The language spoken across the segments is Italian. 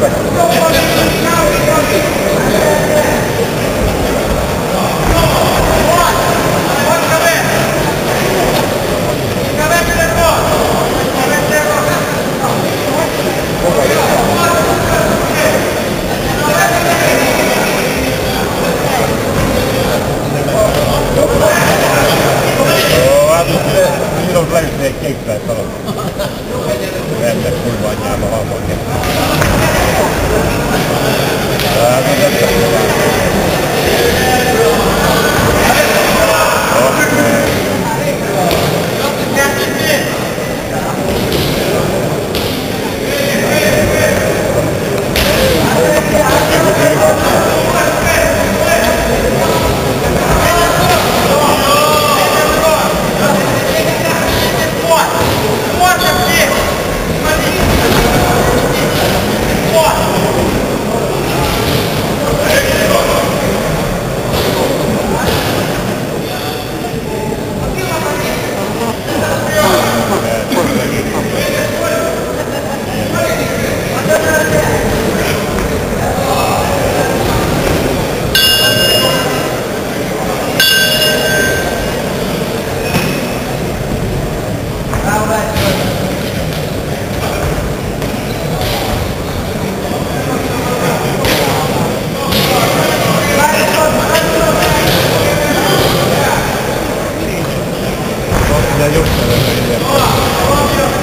Vai, vai, vai. で。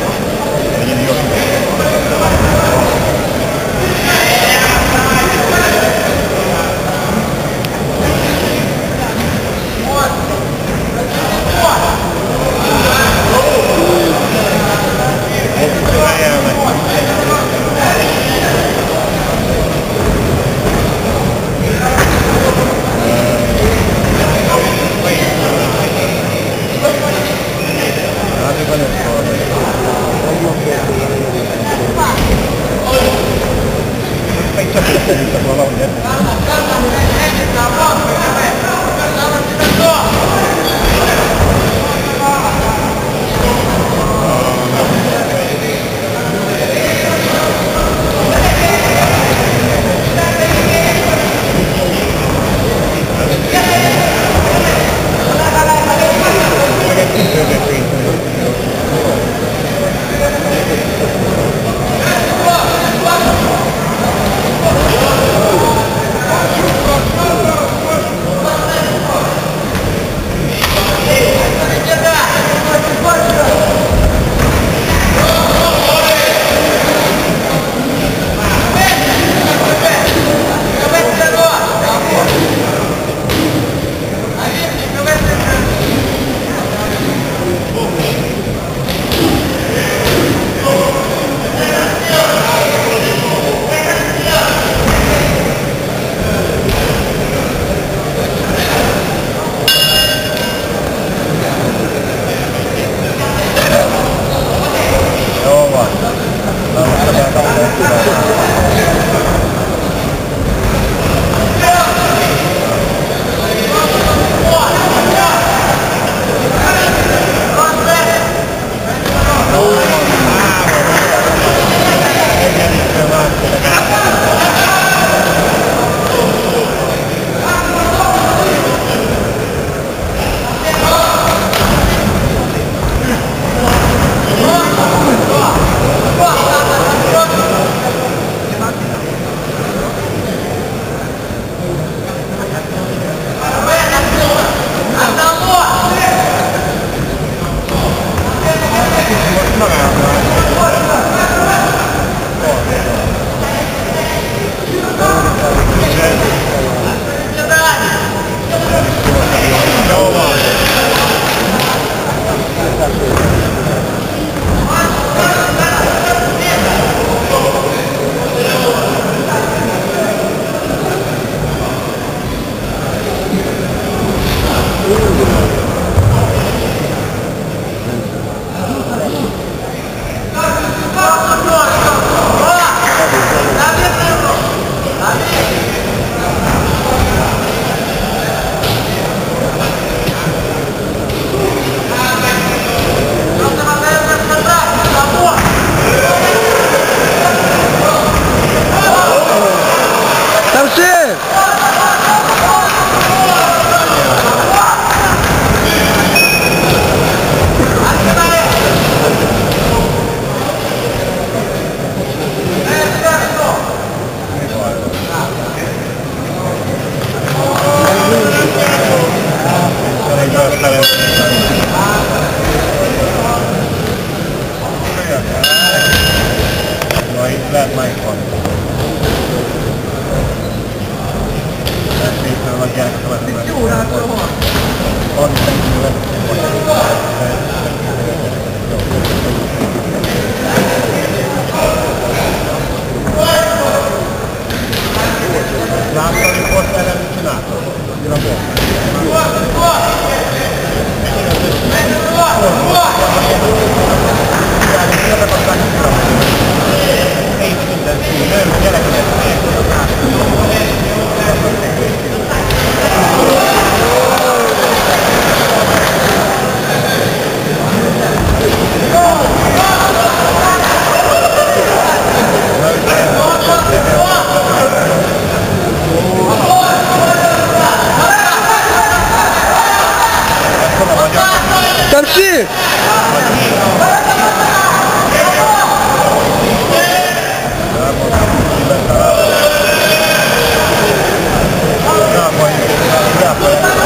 juga tolong ya. spiegare cosa vuol dire. Più una tua volta. Ogni L'altro riporta all'allucinato, di una buona. Santi! Yeah.